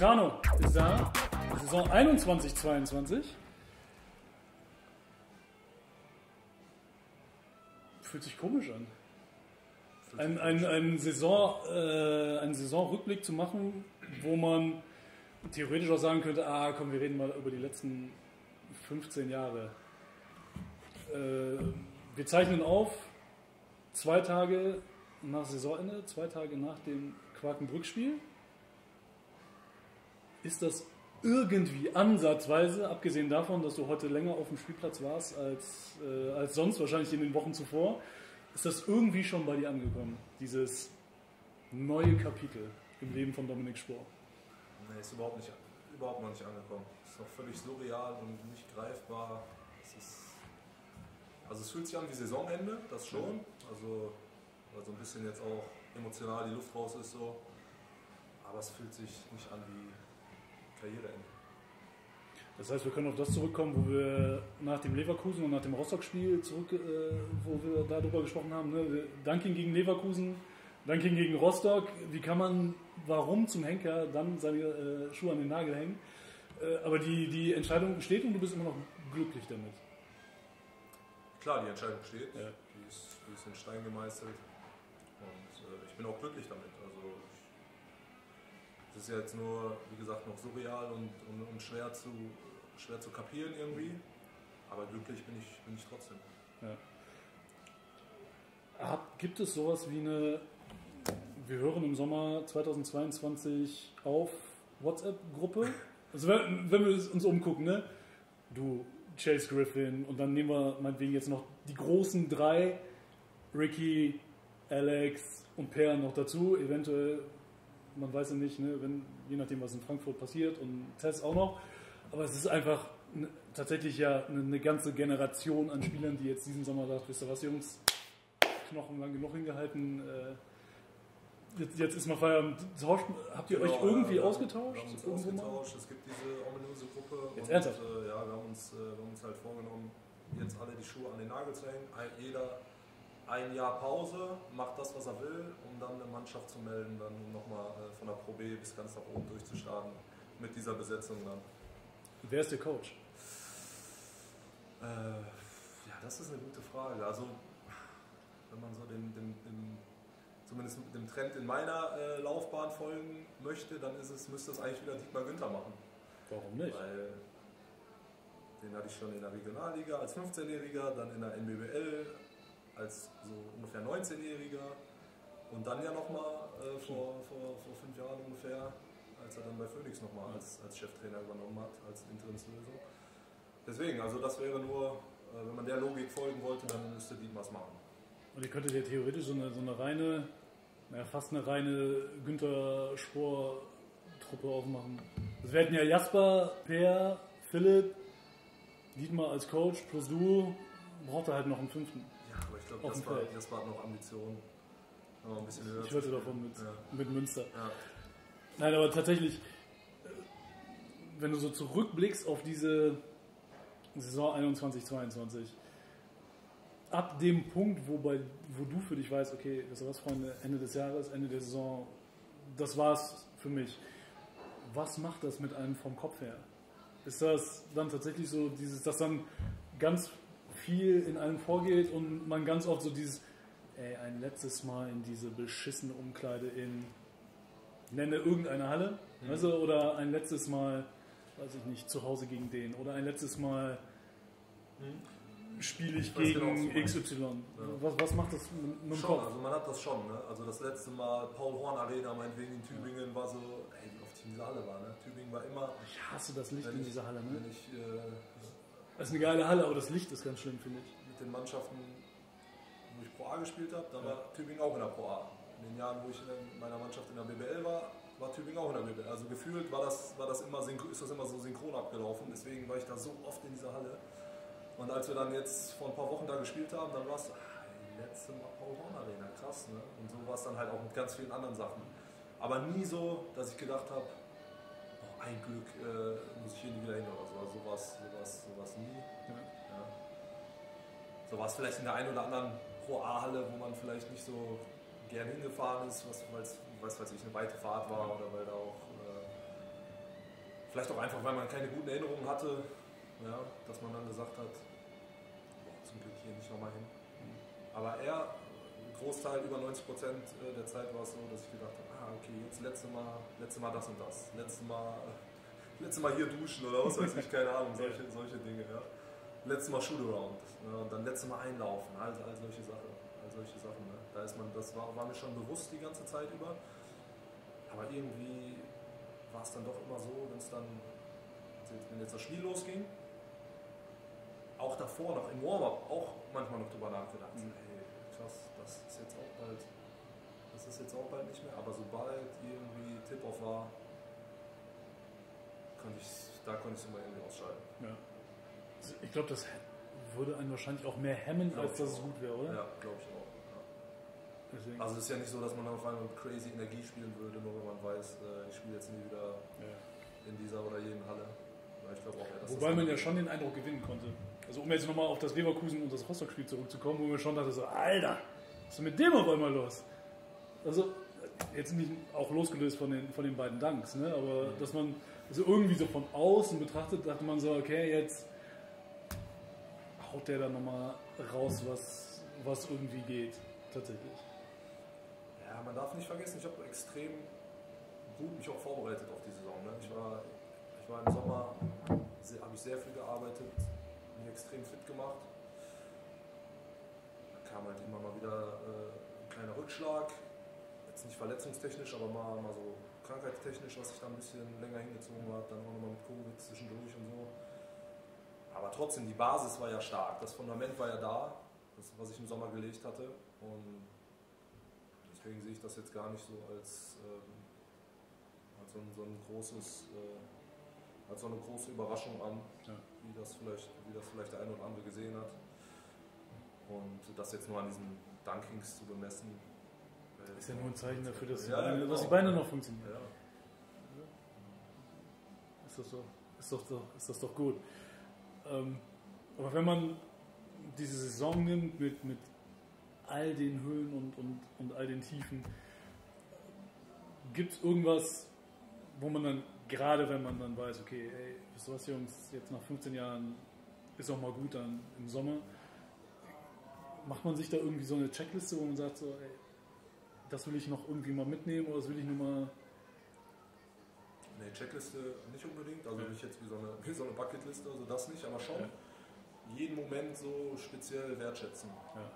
Capitano ist da. Saison 21, 22. Fühlt sich komisch an. Ein, ein, ein Saison, äh, einen Saisonrückblick zu machen, wo man theoretisch auch sagen könnte, ah komm, wir reden mal über die letzten 15 Jahre. Äh, wir zeichnen auf, zwei Tage nach Saisonende, zwei Tage nach dem Quakenbrück-Spiel. Ist das irgendwie ansatzweise, abgesehen davon, dass du heute länger auf dem Spielplatz warst als, äh, als sonst, wahrscheinlich in den Wochen zuvor, ist das irgendwie schon bei dir angekommen, dieses neue Kapitel im Leben von Dominik Spohr? Nee, ist überhaupt, nicht, überhaupt noch nicht angekommen. Ist noch völlig surreal und nicht greifbar. Es ist, also es fühlt sich an wie Saisonende, das schon. Also weil so ein bisschen jetzt auch emotional die Luft raus ist so. Aber es fühlt sich nicht an wie Karriereende. Das heißt, wir können auf das zurückkommen, wo wir nach dem Leverkusen und nach dem Rostock-Spiel zurück, äh, wo wir darüber gesprochen haben. Ne? Dunking gegen Leverkusen, Dunking gegen Rostock. Wie kann man, warum zum Henker dann seine äh, Schuhe an den Nagel hängen? Äh, aber die, die Entscheidung steht und du bist immer noch glücklich damit. Klar, die Entscheidung steht. Ja. Die, ist, die ist in Stein gemeißelt. Und äh, ich bin auch glücklich damit. Es ist ja jetzt nur, wie gesagt, noch surreal und, und, und, schwer, zu, schwer zu kapieren irgendwie. Aber glücklich bin ich, bin ich trotzdem. Ja. Hab, gibt es sowas wie eine, wir hören im Sommer 2022 auf WhatsApp-Gruppe? Also wenn, wenn wir uns umgucken, ne? Du, Chase Griffin und dann nehmen wir meinetwegen jetzt noch die großen drei, Ricky, Alex und Per noch dazu. Eventuell, man weiß ja nicht, ne, wenn, je nachdem, was in Frankfurt passiert und Tess auch noch. Aber es ist einfach ne, tatsächlich ja eine, eine, ganze Generation an Spielern, die jetzt diesen Sommer sagt, wisst ihr was, Jungs, Knochen lang genug hingehalten. Äh, Jetzt, jetzt, ist mal Feierabend. Habt ihr genau, euch irgendwie ja, ausgetauscht? Wir haben uns ausgetauscht. Es gibt diese ominöse Gruppe. Jetzt und, ernsthaft? Äh, ja, wir haben, uns, äh, wir haben uns halt vorgenommen, jetzt alle die Schuhe an den Nagel zu hängen. Jeder ein Jahr Pause, macht das, was er will, um dann eine Mannschaft zu melden, dann nochmal äh, von der Pro B bis ganz nach oben durchzustarten mit dieser Besetzung dann. Wer ist der Coach? Äh, ja, das ist eine gute Frage. Also, wenn man so den, den, den zumindest dem Trend in meiner äh, Laufbahn folgen möchte, dann ist es, müsste es eigentlich wieder Dietmar Günther machen. Warum nicht? Weil den hatte ich schon in der Regionalliga als 15-Jähriger, dann in der NBBL als so ungefähr 19-Jähriger und dann ja nochmal äh, vor, vor, vor fünf Jahren ungefähr, als er dann bei Phoenix nochmal als, als Cheftrainer übernommen hat, als Interimslösung. Deswegen, also das wäre nur, äh, wenn man der Logik folgen wollte, dann müsste Dietmars machen. Und ihr könntet ja theoretisch so eine, so eine reine, naja, fast eine reine Günther Spor-Truppe aufmachen. Das werden ja Jasper, Per, Philipp, Dietmar als Coach plus du, braucht er halt noch einen fünften glaube, das, war, das war noch Ambition. Aber ein bisschen höher. Ich hörte davon mit, ja. mit Münster. Ja. Nein, aber tatsächlich, wenn du so zurückblickst auf diese Saison 21, 22, ab dem Punkt, wo, bei, wo du für dich weißt, okay, das war's, Freunde, Ende des Jahres, Ende der Saison, das war's für mich. Was macht das mit einem vom Kopf her? Ist das dann tatsächlich so, dieses, dass dann ganz viel in einem vorgeht und man ganz oft so dieses, ey, ein letztes Mal in diese beschissene Umkleide in, nenne irgendeine Halle, mhm. also, oder ein letztes Mal, weiß ich nicht, zu Hause gegen den, oder ein letztes Mal mhm. spiele ich, ich gegen genau, XY. Ja. Was, was macht das mit, mit dem schon, Kopf? Also man hat das schon, ne? also das letzte Mal Paul Horn Arena, meinetwegen in Tübingen, ja. war so, ey, wie oft diese Halle war, ne? Tübingen war immer... Ich hasse das Licht in dieser Halle, ne? Wenn ich, äh, das ist eine geile Halle, aber das Licht ist ganz schlimm, finde ich. Mit den Mannschaften, wo ich Pro A gespielt habe, da ja. war Tübingen auch in der Pro A. In den Jahren, wo ich in meiner Mannschaft in der BBL war, war Tübingen auch in der BBL. Also gefühlt war das, war das immer, ist das immer so synchron abgelaufen. Deswegen war ich da so oft in dieser Halle. Und als wir dann jetzt vor ein paar Wochen da gespielt haben, dann war es, ah, letzte Mal Paul Horn Arena, krass. Ne? Und so war es dann halt auch mit ganz vielen anderen Sachen. Aber nie so, dass ich gedacht habe, ein Glück äh, muss ich hier nie wieder hin oder so. Also sowas, sowas, sowas nie. Ja. Ja. So war es vielleicht in der einen oder anderen Pro A-Halle, wo man vielleicht nicht so gern hingefahren ist, weil es, weiß weiß ich, eine weite Fahrt war oder weil da auch äh, vielleicht auch einfach, weil man keine guten Erinnerungen hatte, ja, dass man dann gesagt hat, boah, zum Glück hier nicht nochmal hin. Aber er, Großteil, über 90 Prozent äh, der Zeit war es so, dass ich gedacht habe, ah, okay, jetzt letzte Mal, letzte Mal das und das, letzte Mal, äh, letzte Mal hier duschen oder was weiß ich, keine Ahnung, solche, solche Dinge, ja. Letztes Mal Shootaround, ja, und dann letzte Mal einlaufen, all, all solche Sachen, all solche Sachen. Ne? Da ist man, das war, war mir schon bewusst die ganze Zeit über. Aber irgendwie war es dann doch immer so, wenn es dann, wenn jetzt das Spiel losging, auch davor noch im Warm-up auch manchmal noch drüber nachgedacht. Mhm. Hey, krass, das ist jetzt auch bald, das ist jetzt auch bald nicht mehr, aber sobald irgendwie Tip-Off war, konnte ich, da konnte ich es immer irgendwie ausschalten. Ja. Also ich glaube, das würde einen wahrscheinlich auch mehr hemmen, glaub als dass es gut wäre, oder? Ja, glaube ich auch. Ja. Also es ist ja nicht so, dass man auf einmal mit crazy Energie spielen würde, nur wenn man weiß, äh, ich spiele jetzt nie wieder ja. in dieser oder jenen Halle. Auch, Wobei man ja schon den Eindruck gewinnen konnte. Also um jetzt nochmal auf das Leverkusen und das Rostock-Spiel zurückzukommen, wo wir schon dachte so, Alter, was ist denn mit dem auf einmal los? Also jetzt nicht auch losgelöst von den, von den beiden Danks, ne? aber mhm. dass man also irgendwie so von außen betrachtet, dachte man so, okay, jetzt haut der da nochmal raus, was, was irgendwie geht, tatsächlich. Ja, man darf nicht vergessen, ich habe extrem gut mich auch vorbereitet auf die Saison. Ne? Ich, war, ich war im Sommer, habe ich sehr viel gearbeitet, extrem fit gemacht. Da kam halt immer mal wieder äh, ein kleiner Rückschlag, jetzt nicht verletzungstechnisch, aber mal, mal so krankheitstechnisch, was sich da ein bisschen länger hingezogen hat, dann auch nochmal mit Covid zwischendurch und so. Aber trotzdem, die Basis war ja stark, das Fundament war ja da, das, was ich im Sommer gelegt hatte. Und deswegen sehe ich das jetzt gar nicht so als, ähm, als so, ein, so, ein, großes, äh, als so eine große Überraschung an, ja. wie, das vielleicht, wie das vielleicht der eine oder andere gesehen hat. Und das jetzt nur an diesen Dunkings zu bemessen. Äh, ist ja nur ein Zeichen dafür, dass, ja, die, Beine, genau. dass die Beine noch funktionieren. Ja. Ist, das doch, ist, doch, ist das doch gut. Ähm, aber wenn man diese Saison nimmt mit, mit all den Höhen und, und, und all den Tiefen, gibt es irgendwas, wo man dann, gerade wenn man dann weiß, okay, ey, wisst ihr was, Jungs, jetzt nach 15 Jahren ist auch mal gut dann im Sommer, macht man sich da irgendwie so eine Checkliste, wo man sagt, so, ey, das will ich noch irgendwie mal mitnehmen oder das will ich nur mal Nee, Checkliste nicht unbedingt, also nicht jetzt wie so eine, wie so eine Bucketliste, also das nicht, aber schon ja. jeden Moment so speziell wertschätzen. Ja.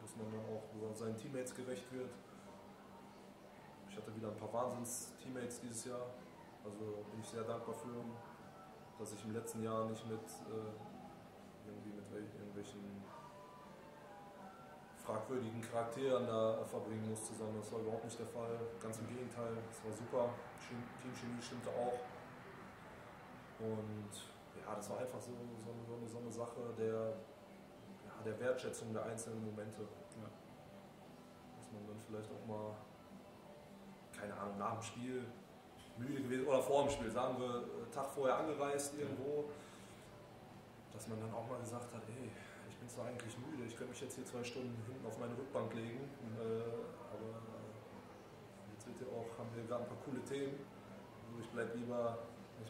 Dass man dann auch seinen Teammates gerecht wird. Ich hatte wieder ein paar Wahnsinns-Teammates dieses Jahr, also bin ich sehr dankbar für, dass ich im letzten Jahr nicht mit äh, irgendwie mit irgendwelchen fragwürdigen Charakteren da verbringen musste, sondern das war überhaupt nicht der Fall. Ganz im Gegenteil, es war super. Teamchemie stimmte auch. Und ja, das war einfach so, so, so, eine, so eine Sache der, ja, der Wertschätzung der einzelnen Momente. Ja. Dass man dann vielleicht auch mal, keine Ahnung, nach dem Spiel müde gewesen oder vor dem Spiel, sagen wir, Tag vorher angereist irgendwo, dass man dann auch mal gesagt hat, ey, bin zwar eigentlich müde, ich könnte mich jetzt hier zwei Stunden hinten auf meine Rückbank legen, äh, aber jetzt wird ja auch, haben wir gerade ein paar coole Themen. Also ich bleibe lieber,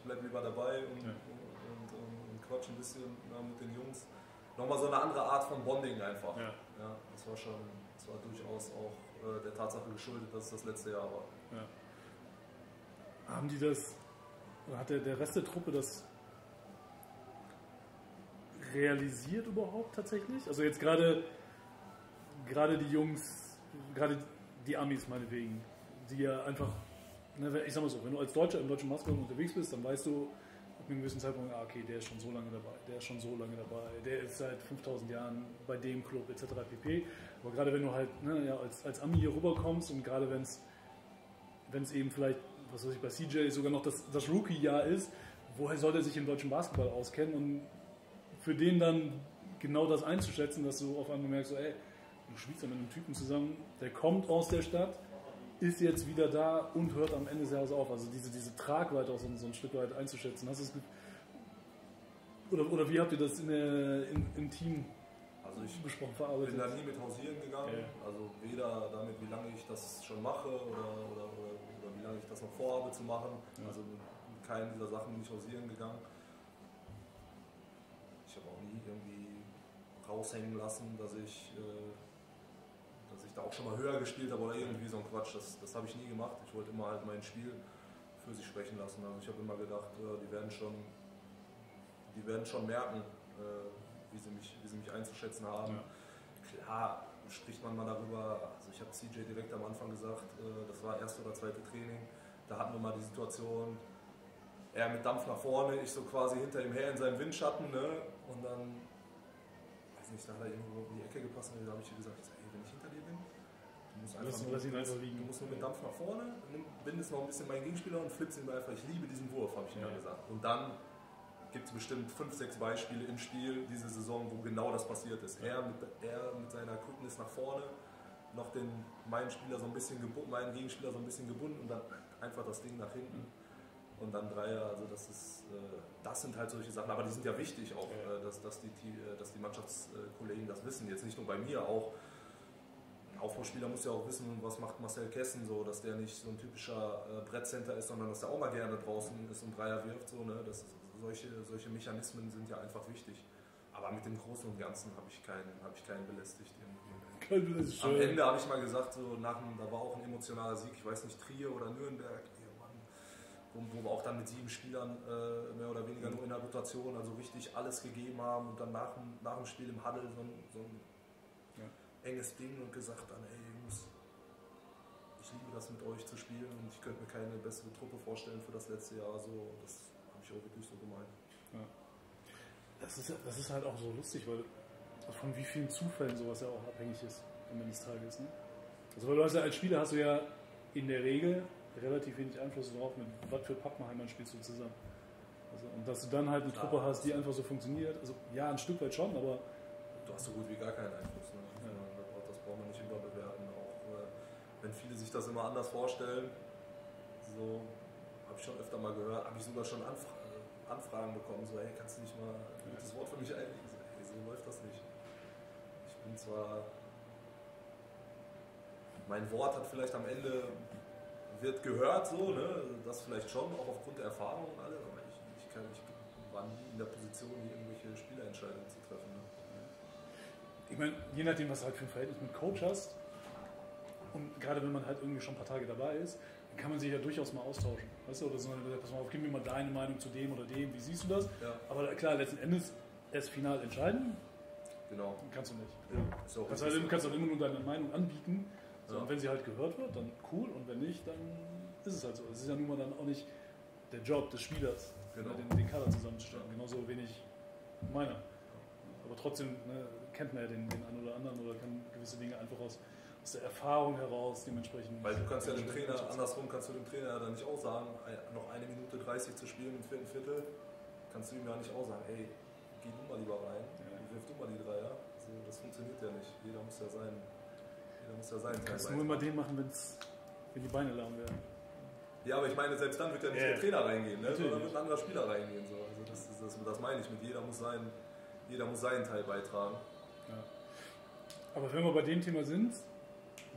bleib lieber dabei und, ja. und, und, und, quatsch ein bisschen na, mit den Jungs. Nochmal so eine andere Art von Bonding einfach. Ja. ja das war schon, das war durchaus auch äh, der Tatsache geschuldet, dass es das letzte Jahr war. Ja. Haben die das, oder hat der, der Rest der Truppe das realisiert überhaupt tatsächlich? Also jetzt gerade gerade die Jungs, gerade die Amis meinetwegen, die ja einfach, ne, ich sag mal so, wenn du als Deutscher im deutschen Basketball unterwegs bist, dann weißt du ab einem gewissen Zeitpunkt, ah, okay, der ist schon so lange dabei, der ist schon so lange dabei, der ist seit 5000 Jahren bei dem Club etc. pp. Aber gerade wenn du halt ne, ja, als, als Ami hier rüberkommst und gerade wenn es eben vielleicht, was weiß ich, bei CJ sogar noch das, das Rookie-Jahr ist, woher soll er sich im deutschen Basketball auskennen? Und für den dann genau das einzuschätzen, dass du auf einmal merkst, so, ey, du spielst ja mit einem Typen zusammen, der kommt aus der Stadt, ist jetzt wieder da und hört am Ende des Jahres auf. Also diese, diese Tragweite auch so, so ein Stück weit einzuschätzen. Hast du oder, oder wie habt ihr das in der, in, im Team also ich besprochen, verarbeitet? bin da nie mit hausieren gegangen. Ja. Also weder damit, wie lange ich das schon mache oder, oder, oder, oder, wie lange ich das noch vorhabe zu machen. Ja. Also keinen dieser Sachen bin ich hausieren gegangen. Ich habe auch nie irgendwie raushängen lassen, dass ich, äh, dass ich da auch schon mal höher gespielt habe oder irgendwie so ein Quatsch. Das, das habe ich nie gemacht. Ich wollte immer halt mein Spiel für sich sprechen lassen. Also ich habe immer gedacht, äh, die werden schon, die werden schon merken, äh, wie, sie mich, wie sie mich einzuschätzen haben. Ja. Klar spricht man mal darüber, also ich habe CJ direkt am Anfang gesagt, äh, das war erste oder zweite Training, da hatten wir mal die Situation, er mit Dampf nach vorne, ich so quasi hinter ihm her in seinem Windschatten ne? und dann, weiß nicht, da hat er irgendwo in die Ecke gepasst und da habe ich gesagt, hey, wenn ich hinter dir bin, du musst einfach nur, du musst nur mit Dampf nach vorne, bindest noch ein bisschen meinen Gegenspieler und flippst ihn einfach, ich liebe diesen Wurf, habe ich ihm ja. gesagt. Und dann gibt es bestimmt fünf, sechs Beispiele im Spiel diese Saison, wo genau das passiert ist. Er mit, er mit seiner Quickness nach vorne, noch den, meinen Spieler so ein bisschen gebunden, meinen Gegenspieler so ein bisschen gebunden und dann einfach das Ding nach hinten. Und dann Dreier, also das ist, äh, das sind halt solche Sachen, aber die sind ja wichtig auch. Äh, dass, dass, die, äh, dass die Mannschaftskollegen das wissen. Jetzt nicht nur bei mir, auch ein Aufbauspieler muss ja auch wissen, was macht Marcel Kessen so, dass der nicht so ein typischer Brettcenter ist, sondern dass er auch mal gerne draußen ist und Dreier wirft. So, ne? Das ist, solche, solche Mechanismen sind ja einfach wichtig. Aber mit dem Großen und Ganzen habe ich keinen, hab ich keinen belästigt. Irgendwie. Am Ende habe ich mal gesagt, so nach dem, da war auch ein emotionaler Sieg, ich weiß nicht, Trier oder Nürnberg, wo, wo wir auch dann mit sieben Spielern äh, mehr oder weniger nur in der Rotation, also richtig alles gegeben haben und dann nach dem, nach dem Spiel im Huddle so ein, so ein ja. enges Ding und gesagt dann, ey Jungs, ich liebe das mit euch zu spielen und ich könnte mir keine bessere Truppe vorstellen für das letzte Jahr. So, das ich auch wirklich so gemeint. Ja. Das, ist, das ist halt auch so lustig, weil von wie vielen Zufällen sowas ja auch abhängig ist am Ende des Tages. Ne? Also weil du hast ja als Spieler hast du ja in der Regel relativ wenig Einfluss darauf, mit was für Pappenheimern spielst du zusammen. Also, und dass du dann halt eine Klar, Truppe hast, die einfach so funktioniert, also ja, ein Stück weit schon, aber. Du hast so gut wie gar keinen Einfluss. Ne? Ja. Das braucht man nicht überbewerten. Auch wenn viele sich das immer anders vorstellen, so habe ich schon öfter mal gehört, habe ich sogar schon Anfragen Anfragen bekommen, so, hey, kannst du nicht mal ein gutes Wort für mich einlegen? So, hey, so läuft das nicht. Ich bin zwar, mein Wort hat vielleicht am Ende, wird gehört so, ne? das vielleicht schon, auch aufgrund der Erfahrung und alles, aber ich, ich, kann, ich war nie in der Position, hier irgendwelche Spielerentscheidungen zu treffen. Ne? Ich meine, je nachdem, was du halt für ein Verhältnis mit Coach hast, und gerade wenn man halt irgendwie schon ein paar Tage dabei ist, kann man sich ja durchaus mal austauschen. Weißt du, oder so, pass mal auf, gib mir mal deine Meinung zu dem oder dem, wie siehst du das? Ja. Aber klar, letzten Endes erst final entscheiden. Genau. Kannst du nicht. Ja. Ist auch kannst, halt, kannst halt immer nur deine Meinung anbieten. So, ja. Und wenn sie halt gehört wird, dann cool. Und wenn nicht, dann ist es halt so. Es ist ja nun mal dann auch nicht der Job des Spielers, genau. den, den Kader zusammenzustellen. Genauso wenig meiner. Aber trotzdem ne, kennt man ja den, den einen oder anderen oder kann gewisse Dinge einfach aus aus der Erfahrung heraus dementsprechend. Weil du kannst ja dem Trainer, andersrum kannst du dem Trainer dann nicht auch sagen, noch eine Minute 30 zu spielen im vierten Viertel, kannst du ihm ja nicht auch sagen, ey, geh du mal lieber rein, ja. wirf du mal die Dreier. Also, das funktioniert ja nicht. Jeder muss ja sein. Jeder muss ja sein. Du kannst nur immer den machen, wenn's, wenn die Beine lahm werden. Ja, aber ich meine, selbst dann wird ja nicht yeah. der Trainer reingehen, ne? sondern wird ein anderer Spieler reingehen. So. Also das, das, das, meine ich mit jeder muss, sein, jeder muss seinen Teil beitragen. Ja. Aber wenn wir bei dem Thema sind,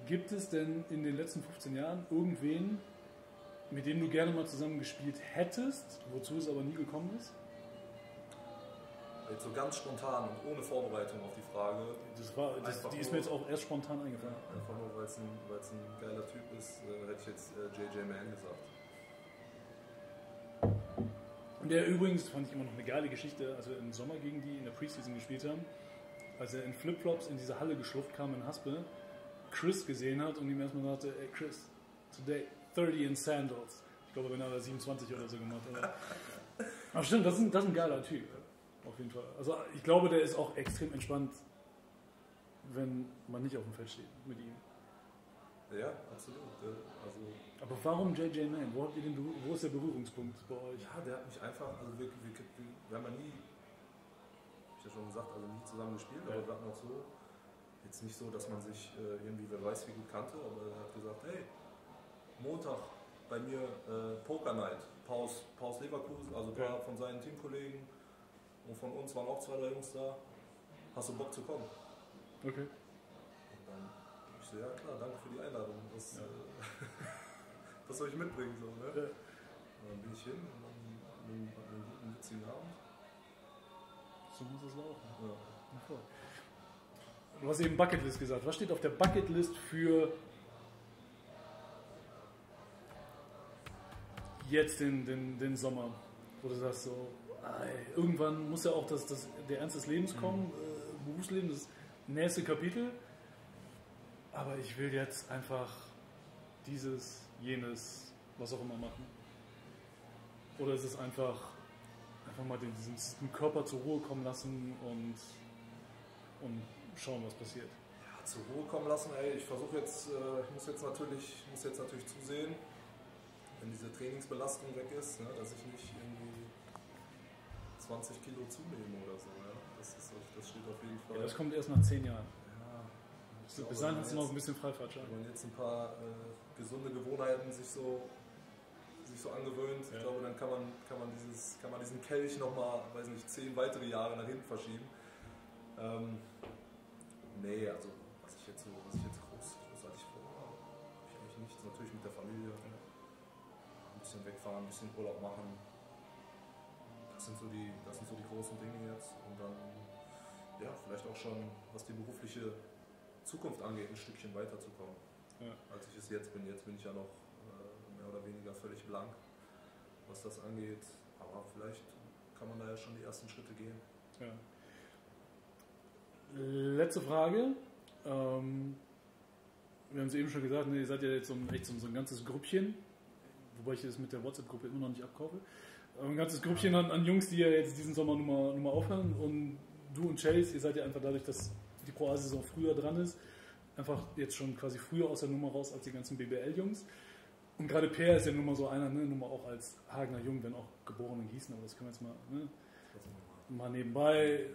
Gibt es denn in den letzten 15 Jahren irgendwen, mit dem du gerne mal zusammen gespielt hättest, wozu es aber nie gekommen ist? Jetzt so ganz spontan und ohne Vorbereitung auf die Frage. Das war, das, die ist mir jetzt auch erst spontan eingefallen. Einfach nur, weil es ein, ein geiler Typ ist, äh, hätte ich jetzt äh, JJ Mann gesagt. Und der übrigens, fand ich immer noch eine geile Geschichte, als wir im Sommer gegen die in der Preseason gespielt haben, als er in Flipflops in diese Halle geschlupft kam in Haspel Chris gesehen hat und ihm erstmal sagte, ey Chris, today 30 in Sandals. Ich glaube, wenn er da 27 oder so gemacht hat. Aber stimmt, das ist, ein, das ist ein geiler Typ. Auf jeden Fall. Also ich glaube, der ist auch extrem entspannt, wenn man nicht auf dem Feld steht mit ihm. Ja, absolut. Also Aber warum JJ Mann? Wo, habt ihr den, wo ist der Berührungspunkt bei euch? Ja, der hat mich einfach, also wir, wir, wir haben ja nie, ich ja schon gesagt, also nie zusammen gespielt, ja. aber wir hatten auch so Jetzt nicht so, dass man sich äh, irgendwie, wer weiß wie gut kannte, aber er hat gesagt, hey, Montag bei mir äh, Poker Night, Paus, Paus Leverkusen, also ein paar ja. von seinen Teamkollegen und von uns waren auch zwei, drei Jungs da. Hast du Bock zu kommen? Okay. Und dann, ich so, ja klar, danke für die Einladung. Das, ja. äh, das soll ich mitbringen. So, ne? Und dann bin ich hin und dann einen, einen guten, witzigen Abend. So muss es laufen. Ja. Du hast eben Bucketlist gesagt. Was steht auf der Bucketlist für jetzt den, den, den Sommer? Wo du sagst so, ey, irgendwann muss ja auch das, das, der Ernst des Lebens kommen, äh, Berufsleben, das nächste Kapitel. Aber ich will jetzt einfach dieses, jenes, was auch immer machen. Oder ist es einfach, einfach mal den, diesen Körper zur Ruhe kommen lassen und, und schauen, was passiert? Ja, zur Ruhe kommen lassen, ey, ich versuche jetzt, äh, ich muss jetzt natürlich, muss jetzt natürlich zusehen, wenn diese Trainingsbelastung weg ist, ne, dass ich nicht irgendwie 20 Kilo zunehme oder so. Ja. Das, ist, das steht auf jeden Fall. Ja, das kommt erst nach zehn Jahren. Ja, bis dahin hast du man noch ein bisschen Freifahrt jetzt- Wenn man jetzt ein paar äh, gesunde Gewohnheiten sich so, sich so angewöhnt, Ja. ich glaube, dann kann man, kann man, dieses, kann man diesen Kelch nochmal, weiß nicht, zehn weitere Jahre nach hinten verschieben. Ähm, nee, also was ich jetzt so, was ich jetzt groß, großartig vorhabe, habe ich eigentlich nichts. Natürlich mit der Familie. Ein bisschen wegfahren, ein bisschen Urlaub machen. Das sind so die, das sind so die großen Dinge jetzt. Und dann, ja, vielleicht auch schon, was die berufliche Zukunft angeht, ein Stückchen weiterzukommen. Ja. Als ich es jetzt bin. Jetzt bin ich ja noch äh, mehr oder weniger völlig blank, was das angeht. Aber vielleicht kann man da ja schon die ersten Schritte gehen. Ja. Letzte Frage. Ähm, wir haben es eben schon gesagt, ne, ihr seid ja jetzt so ein, echt so ein, so ein ganzes Grüppchen, wobei ich das mit der WhatsApp-Gruppe immer noch nicht abkaufe. Aber Ein ganzes Grüppchen an, an Jungs, die ja jetzt diesen Sommer nur mal, nur mal aufhören. Und du und Chase, ihr seid ja einfach dadurch, dass die Pro A-Saison früher dran ist, einfach jetzt schon quasi früher aus der Nummer raus als die ganzen BBL-Jungs. Und gerade Per ist ja nun mal so einer, ne, nun mal auch als Hagener Jung, wenn auch geboren in Gießen, aber das können wir jetzt mal, ne, mal nebenbei.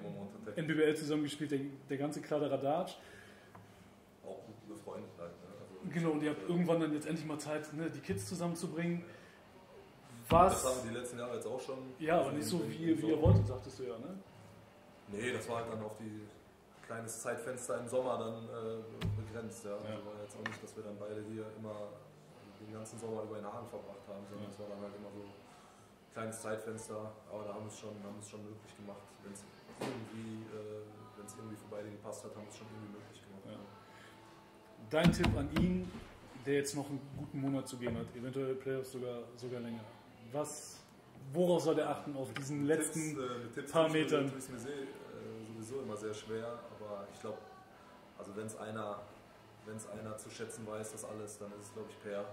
Mal unter Deck. NBBL zusammengespielt, der, der ganze Kladderadatsch. Auch gut befreundet halt. Ne? Also, Genau, und ihr habt irgendwann dann jetzt endlich mal Zeit, ne, die Kids zusammenzubringen. Das haben Was? wir die letzten Jahre jetzt auch schon. Ja, aber nicht so, wie, wie ihr wolltet, sagtest du ja, ne? Nee, das war halt dann auf die kleines Zeitfenster im Sommer dann äh, begrenzt. Ja. Ja. Also war jetzt auch nicht, dass wir dann beide hier immer den ganzen Sommer über in Hagen verbracht haben, sondern Ja. es war dann halt immer so ein kleines Zeitfenster. Aber da haben wir es schon, haben es schon möglich gemacht. Wenn es irgendwie, äh, wenn es irgendwie für beide gepasst hat, haben wir es schon irgendwie möglich gemacht. Ja. Dein Tipp an ihn, der jetzt noch einen guten Monat zu gehen hat, eventuell Playoffs sogar, sogar länger. Was, worauf soll er achten auf diesen letzten Tipps, äh, Tipps paar mir- Metern? ich mir sehr, äh, sowieso immer sehr schwer, aber ich glaube, also wenn es einer, wenn es einer zu schätzen weiß, das alles, dann ist es glaube ich Per.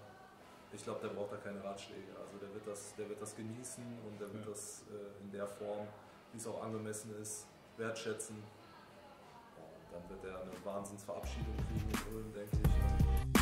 Ich glaube, der braucht da keine Ratschläge. Also der wird das, der wird das genießen und der wird Ja. das äh, in der Form, wie es auch angemessen ist, wertschätzen. Und dann wird er eine Wahnsinnsverabschiedung kriegen in Ulm, denke ich.